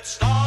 it start.